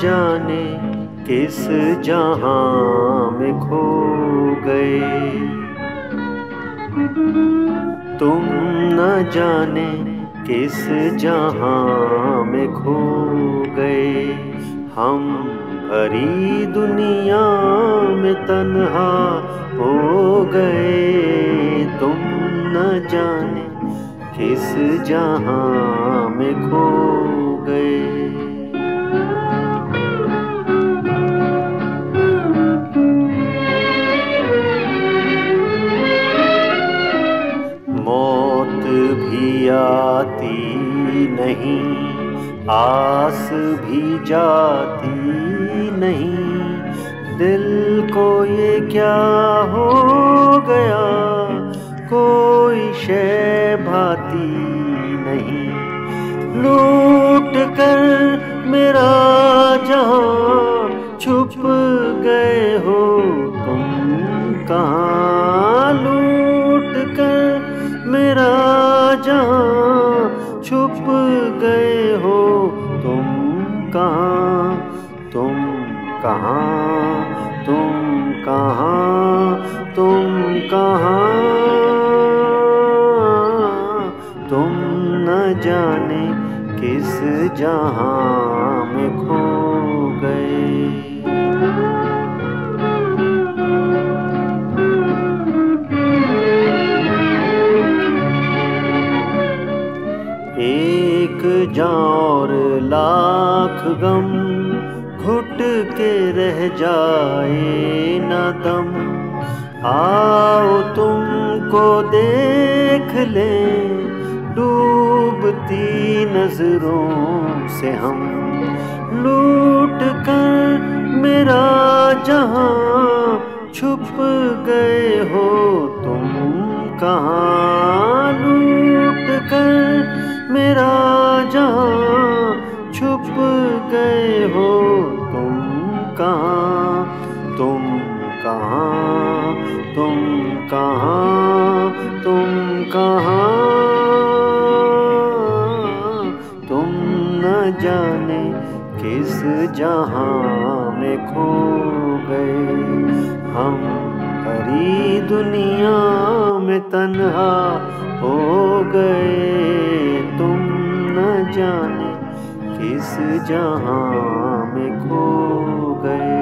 जाने किस जहाँ में खो गए। तुम न जाने किस जहाँ में खो गए? हम भरी दुनिया में तन्हा हो गए। तुम न जाने किस जहाँ में खो गए। आती नहीं, आस भी जाती नहीं। दिल को ये क्या हो गया? कोई शे भाती नहीं। लूट कर मेरा जहाँ छुप गए हो तुम कहाँ? छुप गए हो तुम कहाँ? तुम कहाँ? तुम कहाँ? तुम कहाँ? तुम न जाने किस जहाँ एक जौर लाख गम घुट के रह जाए न दम। आओ तुमको देख ले, डूबती नज़रों से हम। लूट कर मेरा जहाँ छुप गए हो तुम कहाँ? जहाँ छुप गए हो तुम कहाँ? तुम कहाँ? तुम कहाँ? तुम कहाँ? तुम न जाने किस जहाँ में खो गए। हम हरी दुनिया में तन्हा हो गए। जाने किस जहाँ में खो गए।